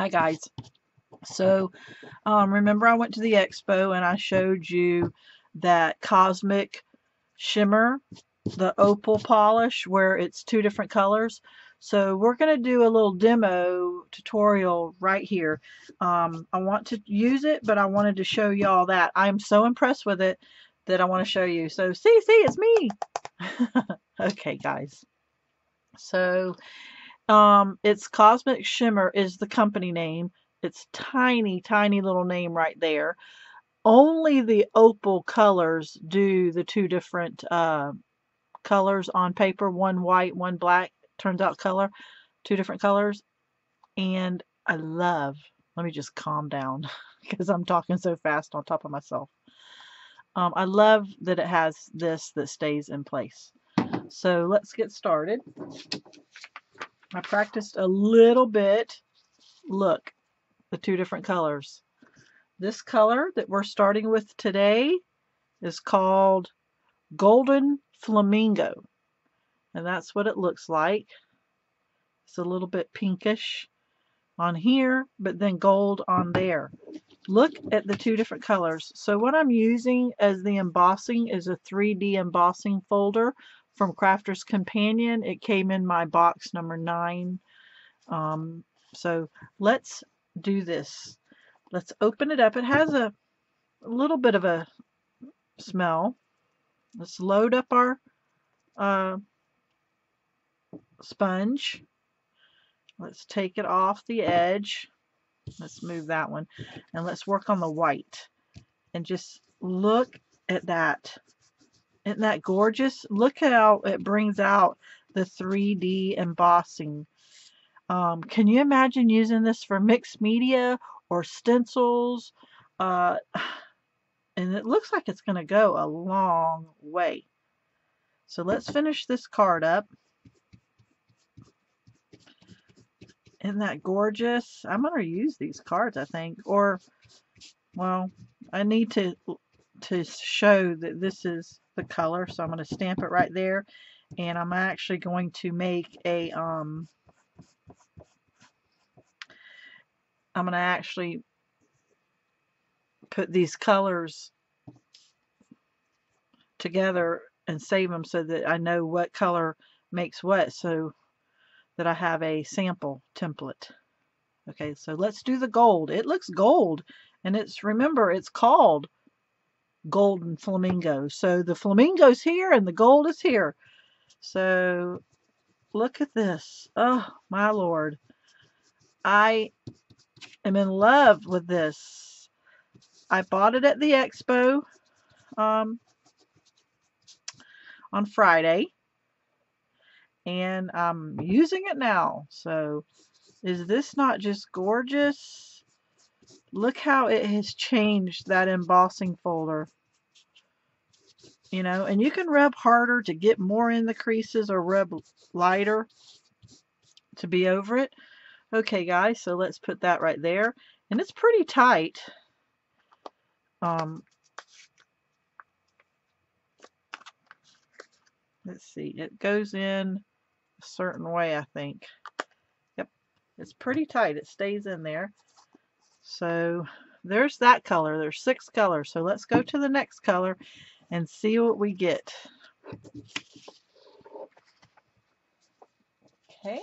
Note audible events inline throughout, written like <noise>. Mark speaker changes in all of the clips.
Speaker 1: Hi guys. So um, remember I went to the expo and I showed you that Cosmic Shimmer, the opal polish where it's two different colors. So we're going to do a little demo tutorial right here. Um, I want to use it, but I wanted to show you all that. I'm so impressed with it that I want to show you. So see, see, it's me. <laughs> okay, guys. So um, it's Cosmic Shimmer is the company name. It's tiny, tiny little name right there. Only the opal colors do the two different uh, colors on paper. One white, one black. Turns out color. Two different colors. And I love, let me just calm down <laughs> because I'm talking so fast on top of myself. Um, I love that it has this that stays in place. So let's get started. I practiced a little bit. Look, the two different colors. This color that we're starting with today is called Golden Flamingo. And that's what it looks like. It's a little bit pinkish on here, but then gold on there. Look at the two different colors. So what I'm using as the embossing is a 3D embossing folder from Crafter's Companion. It came in my box number nine. Um, so let's do this. Let's open it up. It has a, a little bit of a smell. Let's load up our uh, sponge. Let's take it off the edge. Let's move that one. And let's work on the white. And just look at that. Isn't that gorgeous? Look how it brings out the 3D embossing. Um, can you imagine using this for mixed media or stencils? Uh, <sighs> and it looks like it's going to go a long way. So let's finish this card up. Isn't that gorgeous? I'm going to use these cards, I think. Or, well, I need to to show that this is the color. So I'm going to stamp it right there. And I'm actually going to make a, um, I'm going to actually put these colors together and save them so that I know what color makes what so that I have a sample template. Okay, so let's do the gold. It looks gold and it's, remember, it's called golden flamingo. So the flamingo's here and the gold is here. So look at this. Oh, my Lord. I am in love with this. I bought it at the expo um, on Friday. And I'm using it now. So is this not just gorgeous? Look how it has changed that embossing folder. You know, and you can rub harder to get more in the creases or rub lighter to be over it. Okay, guys, so let's put that right there. And it's pretty tight. Um, let's see, it goes in a certain way, I think. Yep, it's pretty tight. It stays in there. So there's that color. There's six colors. So let's go to the next color and see what we get. Okay.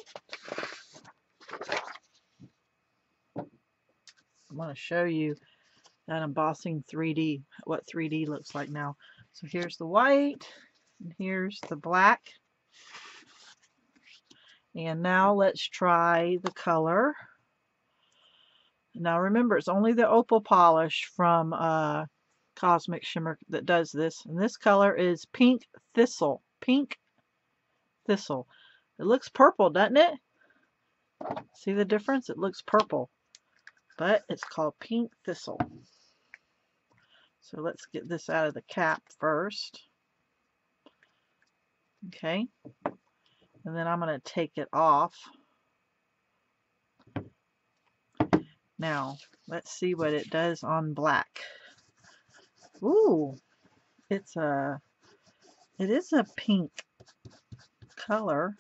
Speaker 1: I'm going to show you that embossing 3D, what 3D looks like now. So here's the white, and here's the black. And now let's try the color. Now remember, it's only the opal polish from uh, Cosmic Shimmer that does this. And this color is Pink Thistle. Pink Thistle. It looks purple, doesn't it? See the difference? It looks purple. But it's called Pink Thistle. So let's get this out of the cap first. Okay. And then I'm going to take it off. Now, let's see what it does on black. Ooh, it's a, it is a pink color.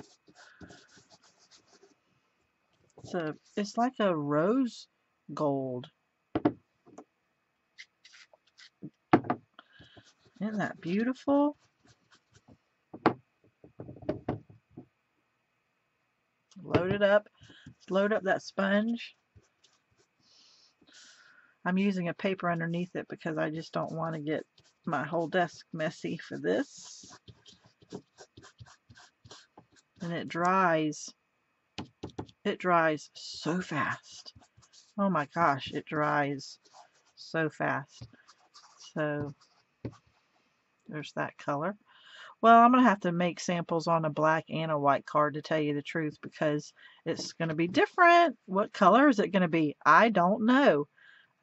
Speaker 1: It's a it's like a rose gold. Isn't that beautiful? Load it up. Load up that sponge. I'm using a paper underneath it because I just don't want to get my whole desk messy for this. And it dries. It dries so fast. Oh my gosh, it dries so fast. So there's that color. Well, I'm going to have to make samples on a black and a white card to tell you the truth because it's going to be different. What color is it going to be? I don't know.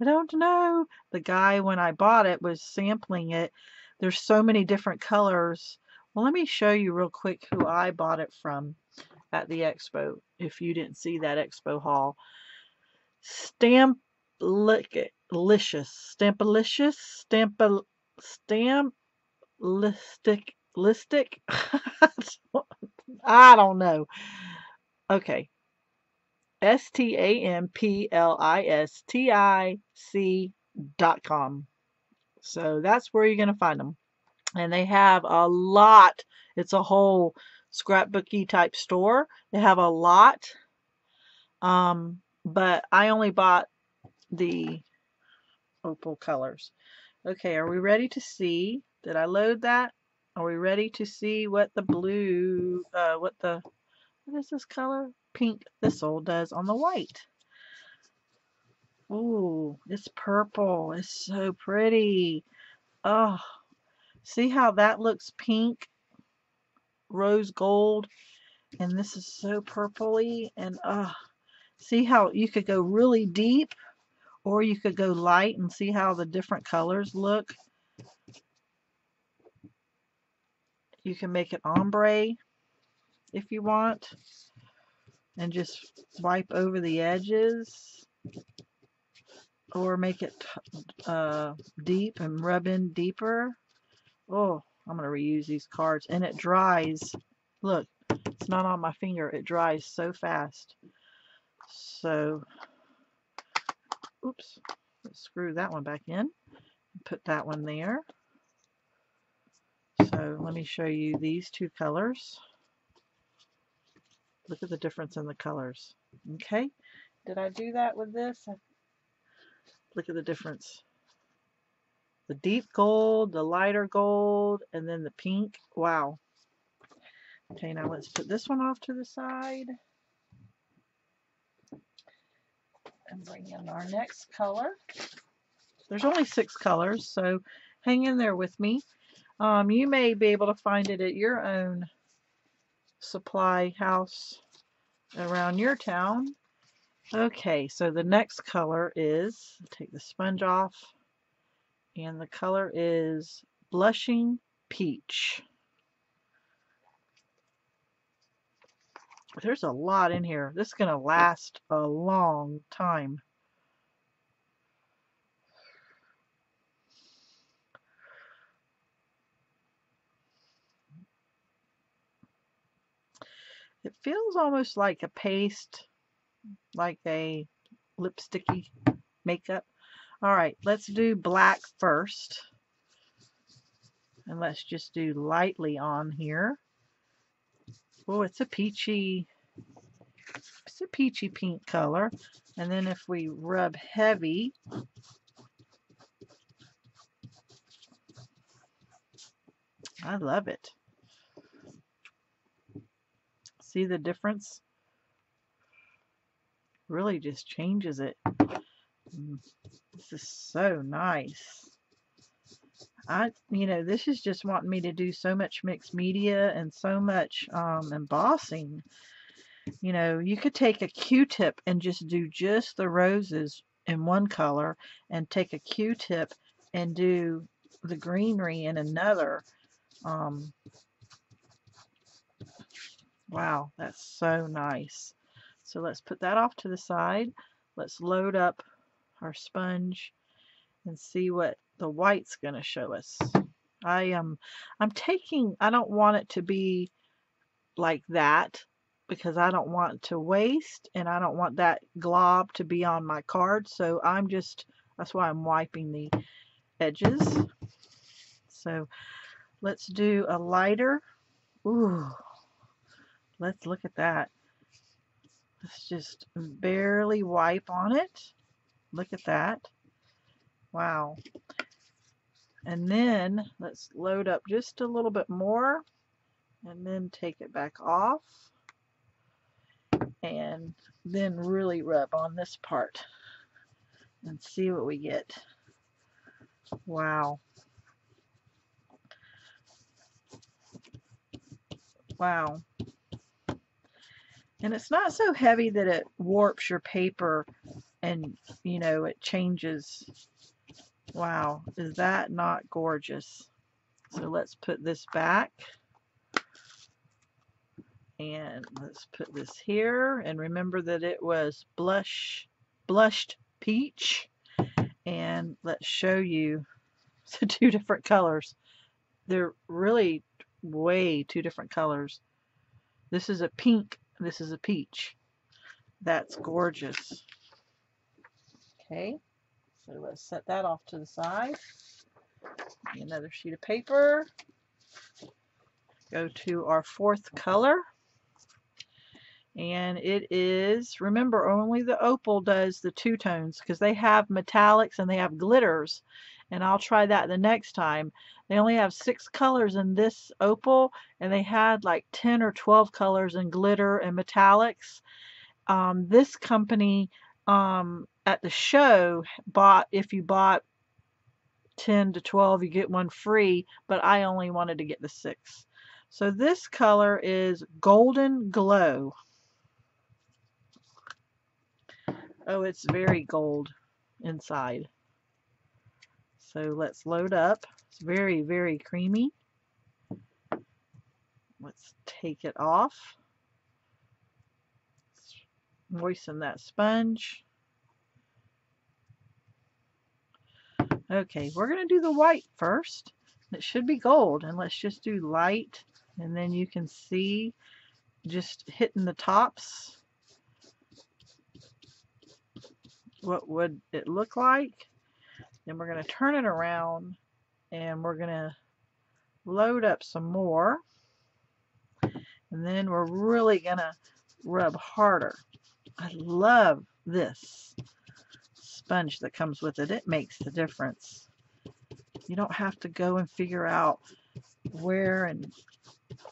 Speaker 1: I don't know. The guy, when I bought it, was sampling it. There's so many different colors. Well, let me show you real quick who I bought it from at the expo, if you didn't see that expo haul. Stamp -licious. Stampalicious. Stampa Stamp Listic Listic? <laughs> I don't know. Okay. S T A M P L I S T I C dot com. So that's where you're going to find them. And they have a lot. It's a whole scrapbooky type store. They have a lot. Um, but I only bought the opal colors. Okay, are we ready to see? Did I load that? Are we ready to see what the blue, uh, what the, what is this color? Pink thistle does on the white. Ooh, it's purple. It's so pretty. Oh, see how that looks pink, rose gold, and this is so purpley. And uh, see how you could go really deep or you could go light and see how the different colors look. You can make it ombre if you want and just wipe over the edges or make it uh, deep and rub in deeper. Oh, I'm going to reuse these cards and it dries. Look, it's not on my finger. It dries so fast. So, oops, let's screw that one back in. Put that one there. So let me show you these two colors. Look at the difference in the colors. Okay, did I do that with this? Look at the difference. The deep gold, the lighter gold, and then the pink. Wow. Okay, now let's put this one off to the side. And bring in our next color. There's only six colors, so hang in there with me. Um, you may be able to find it at your own supply house around your town. Okay, so the next color is, take the sponge off, and the color is Blushing Peach. There's a lot in here. This is going to last a long time. It feels almost like a paste, like a lipsticky makeup. All right, let's do black first. And let's just do lightly on here. Oh, it's a peachy, it's a peachy pink color. And then if we rub heavy, I love it. See the difference? Really just changes it. Mm, this is so nice. I, you know, this is just wanting me to do so much mixed media and so much um, embossing. You know, you could take a Q-tip and just do just the roses in one color and take a Q-tip and do the greenery in another. Um, Wow, that's so nice. So let's put that off to the side. Let's load up our sponge and see what the white's going to show us. I am, um, I'm taking, I don't want it to be like that. because I don't want to waste and I don't want that glob to be on my card. So I'm just, that's why I'm wiping the edges. So let's do a lighter. Ooh, let's look at that. Let's just barely wipe on it. Look at that. Wow. And then let's load up just a little bit more and then take it back off and then really rub on this part and see what we get. Wow. Wow. And it's not so heavy that it warps your paper and, you know, it changes. Wow, is that not gorgeous? So let's put this back. And let's put this here. And remember that it was blush, blushed peach. And let's show you <laughs> the two different colors. They're really way two different colors. This is a pink, this is a peach. That's gorgeous. Okay, so let's set that off to the side. Another sheet of paper. Go to our fourth color. And it is, remember, only the opal does the two tones because they have metallics and they have glitters. And I'll try that the next time. They only have six colors in this opal and they had like 10 or 12 colors in glitter and metallics. Um, this company um, at the show bought if you bought 10 to 12 you get one free but I only wanted to get the six so this color is golden glow oh it's very gold inside so let's load up it's very very creamy let's take it off moisten that sponge. Okay, we're going to do the white first. It should be gold, and let's just do light, and then you can see just hitting the tops. What would it look like? Then we're going to turn it around, and we're going to load up some more. And then we're really going to rub harder. I love this sponge that comes with it. It makes the difference. You don't have to go and figure out where and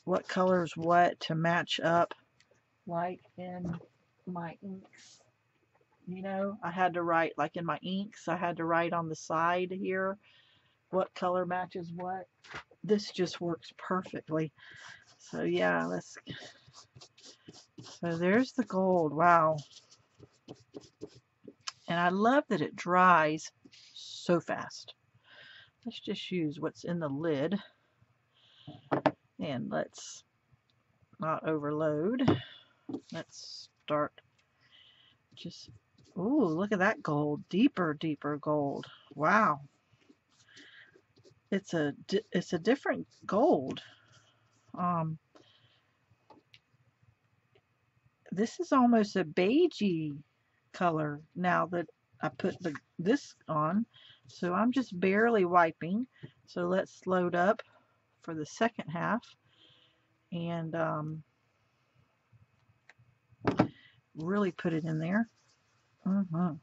Speaker 1: what colors what to match up like in my inks. You know, I had to write, like in my inks, I had to write on the side here what color matches what. This just works perfectly. So yeah, let's so there's the gold. Wow. And I love that it dries so fast. Let's just use what's in the lid. And let's not overload. Let's start just, ooh, look at that gold. Deeper, deeper gold. Wow. It's a, it's a different gold. Um, this is almost a beigey color now that I put the this on. So I'm just barely wiping. So let's load up for the second half and um, really put it in there. Mm -hmm.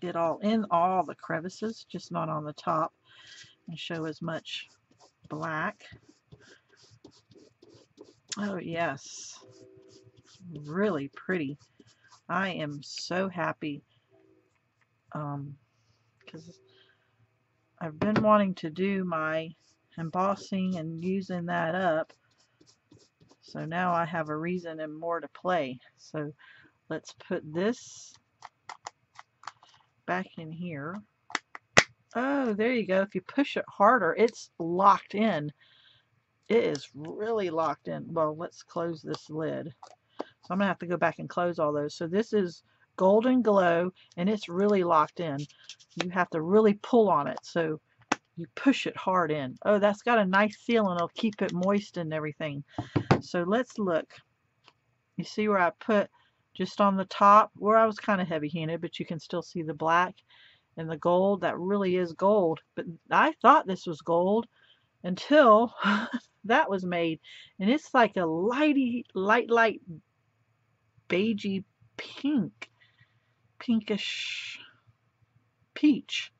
Speaker 1: Get all in all the crevices, just not on the top, and show as much black. Oh yes, really pretty. I am so happy because um, I've been wanting to do my embossing and using that up. So now I have a reason and more to play. So let's put this back in here. Oh, there you go. If you push it harder, it's locked in. It is really locked in. Well, let's close this lid. So I'm going to have to go back and close all those. So this is Golden Glow, and it's really locked in. You have to really pull on it. So you push it hard in. Oh, that's got a nice seal, and it'll keep it moist and everything. So let's look. You see where I put just on the top where I was kind of heavy handed but you can still see the black and the gold that really is gold but I thought this was gold until <laughs> that was made and it's like a lighty light light beigey pink pinkish peach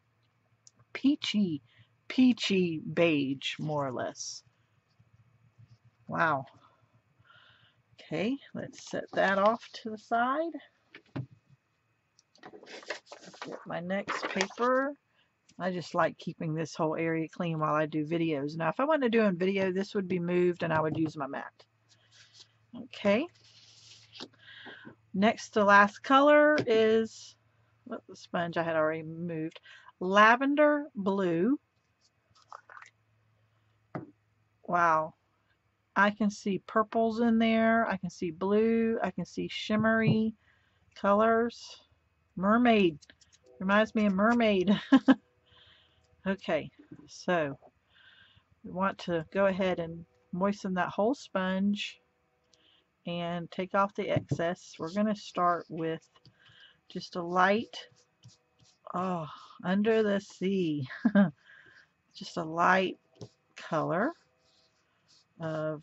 Speaker 1: peachy peachy beige more or less. Wow Okay, let's set that off to the side. Get my next paper. I just like keeping this whole area clean while I do videos. Now, if I wanted to do a video, this would be moved and I would use my mat. Okay. Next to last color is what the sponge I had already moved. Lavender blue. Wow, I can see purples in there. I can see blue. I can see shimmery colors. Mermaid. Reminds me of mermaid. <laughs> okay, so we want to go ahead and moisten that whole sponge and take off the excess. We're going to start with just a light, oh, under the sea. <laughs> just a light color of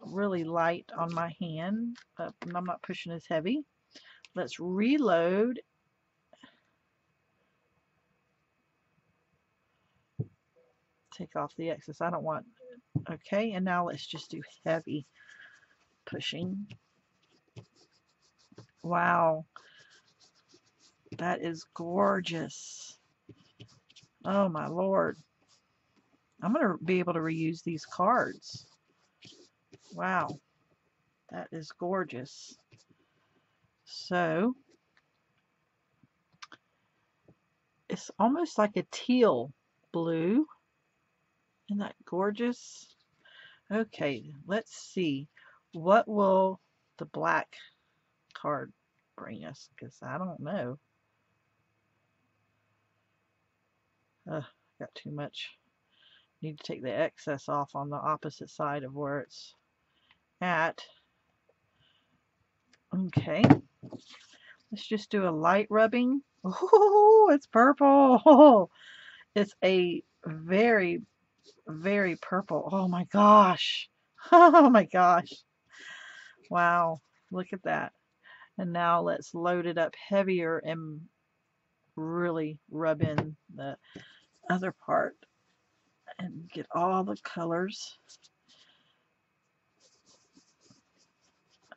Speaker 1: really light on my hand. Uh, I'm not pushing as heavy. Let's reload. Take off the excess. I don't want, okay, and now let's just do heavy pushing. Wow. That is gorgeous. Oh my lord. I'm going to be able to reuse these cards. Wow, that is gorgeous. So, it's almost like a teal blue. Isn't that gorgeous? Okay, let's see. What will the black card bring us? Because I don't know. Uh, got too much. Need to take the excess off on the opposite side of where it's at. Okay. Let's just do a light rubbing. <laughs> Oh, it's purple. It's a very, very purple. Oh my gosh. <laughs> Oh my gosh. Wow. Look at that. And now let's load it up heavier and really rub in the other part and get all the colors.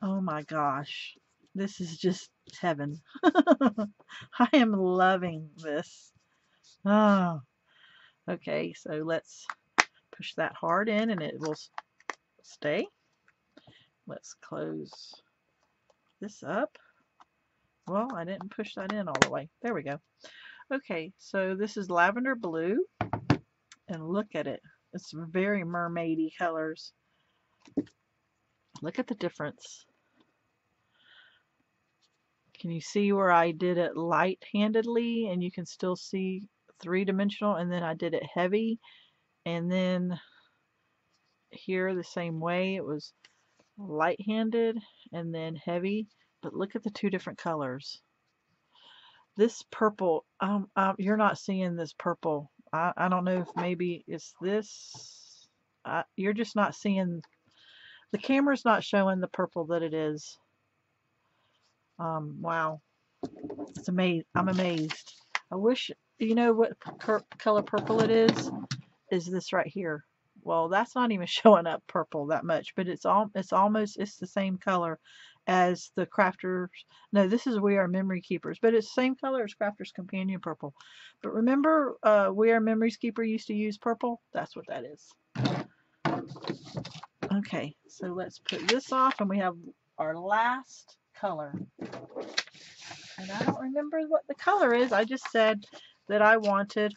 Speaker 1: Oh my gosh. This is just heaven. <laughs> I am loving this. Oh. Okay, so let's push that hard in and it will stay. Let's close this up. Well, I didn't push that in all the way. There we go. Okay, so this is lavender blue. And look at it. It's very mermaidy colors. Look at the difference. Can you see where I did it light-handedly and you can still see three-dimensional and then I did it heavy and then here the same way it was light-handed and then heavy but look at the two different colors. This purple um, um, you're not seeing this purple. I, I don't know if maybe it's this you're just not seeing the camera's not showing the purple that it is um, wow. It's amazing. I'm amazed. I wish, you know what color purple it is? Is this right here. Well, that's not even <laughs> showing up purple that much, but it's all it's almost it's the same color as the crafters no this is we are memory keepers but it's the same color as crafters companion purple but remember uh, we are memories keeper used to use purple that's what that is okay so let's put this off and we have our last color. And I don't remember what the color is. I just said that I wanted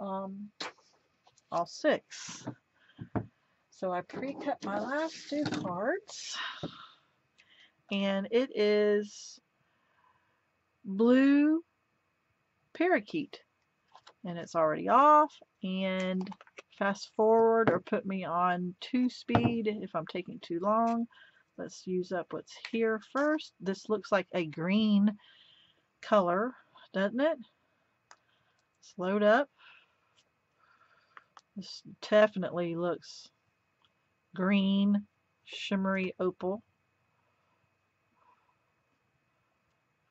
Speaker 1: um, all six. So I pre-cut my last two cards. And it is blue parakeet. And it's already off. And fast forward or put me on two speed if I'm taking too long. Let's use up what's here first. This looks like a green color, doesn't it? Let's load up. This definitely looks green, shimmery opal.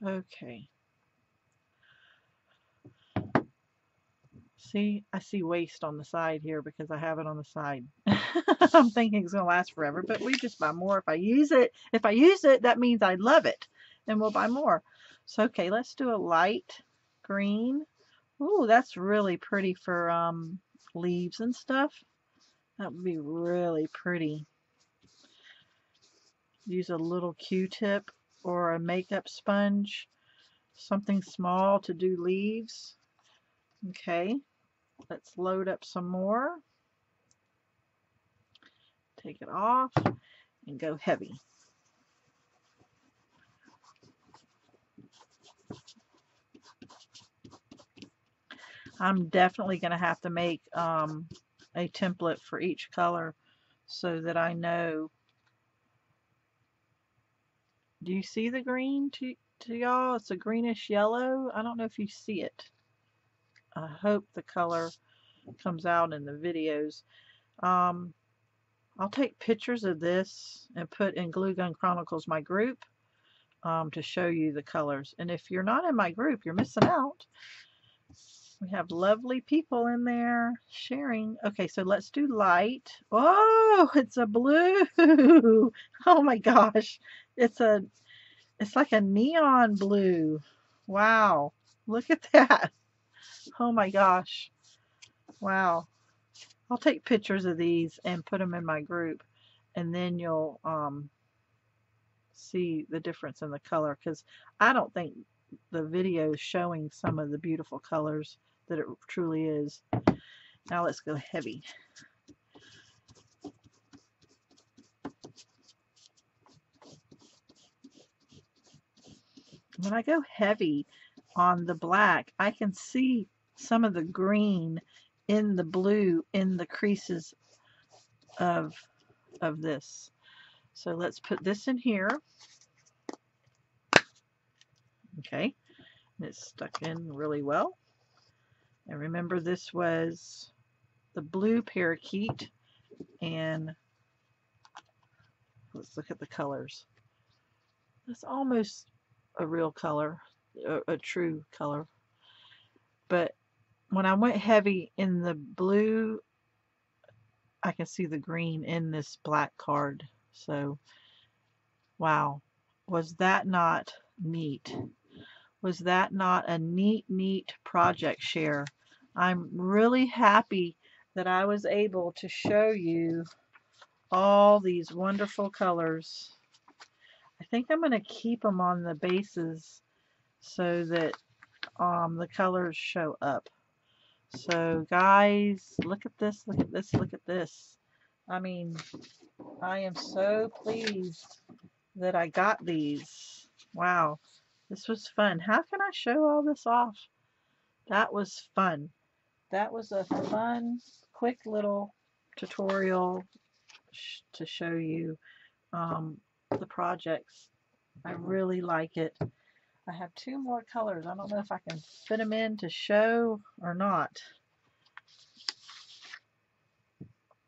Speaker 1: Okay. See, I see waste on the side here because I have it on the side. <laughs> I'm <laughs> thinking it's going to last forever, but we just buy more. If I use it, if I use it, that means I love it and we'll buy more. So, okay, let's do a light green. Ooh, that's really pretty for um, leaves and stuff. That would be really pretty. Use a little Q-tip or a makeup sponge, something small to do leaves. Okay, let's load up some more. Take it off and go heavy. I'm definitely going to have to make um, a template for each color so that I know. Do you see the green to, to y'all? It's a greenish yellow. I don't know if you see it. I hope the color comes out in the videos. Um, I'll take pictures of this and put in Glue Gun Chronicles my group um, to show you the colors. And if you're not in my group, you're missing out. We have lovely people in there sharing. Okay, so let's do light. Oh, <laughs> it's a blue. <laughs> Oh my gosh. It's a it's like a neon blue. Wow. Look at <laughs> that. Oh my gosh. Wow. I'll take pictures of these and put them in my group and then you'll um, see the difference in the color because I don't think the video is showing some of the beautiful colors that it truly is. Now let's go heavy. When I go heavy on the black, I can see some of the green in the blue in the creases of of this. So let's put this in here. Okay, and it's stuck in really well. And remember this was the blue parakeet and let's look at the colors. It's almost a real color, a, a true color. But when I went heavy in the blue, I can see the green in this black card. So, wow. Was that not neat? Was that not a neat, neat project share? I'm really happy that I was able to show you all these wonderful colors. I think I'm going to keep them on the bases so that um, the colors show up. So guys, look at this, look at this, look at this. I mean, I am so pleased that I got these. Wow, this was fun. How can I show all this off? That was fun that was a fun, quick little tutorial sh to show you um, the projects. I really like it. I have two more colors. I don't know if I can fit them in to show or not.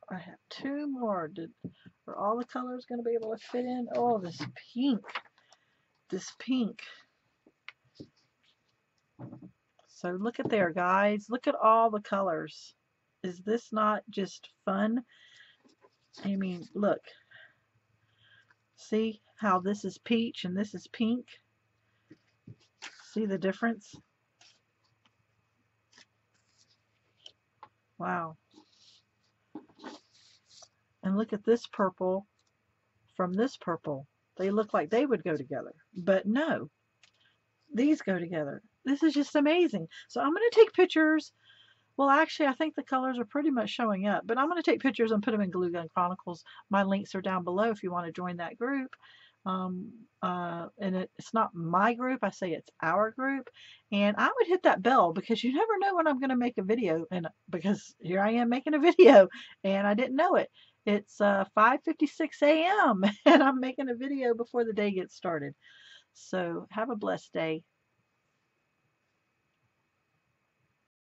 Speaker 1: I have two more. Did, are all the colors going to be able to fit in? Oh, this pink. This pink. So look at there, guys. Look at all the colors. Is this not just fun? I mean, look. See how this is peach and this is pink? See the difference? Wow. And look at this purple from this purple. They look like they would go together. But no, these go together. This is just amazing. So I'm going to take pictures. Well, actually, I think the colors are pretty much showing up, but I'm going to take pictures and put them in Glue Gun Chronicles. My links are down below if you want to join that group. Um, uh, and it, it's not my group. I say it's our group. And I would hit that bell because you never know when I'm going to make a video. And because here I am making a video and I didn't know it. It's uh, 5.56 a.m. <laughs> and I'm making a video before the day gets started. So have a blessed day.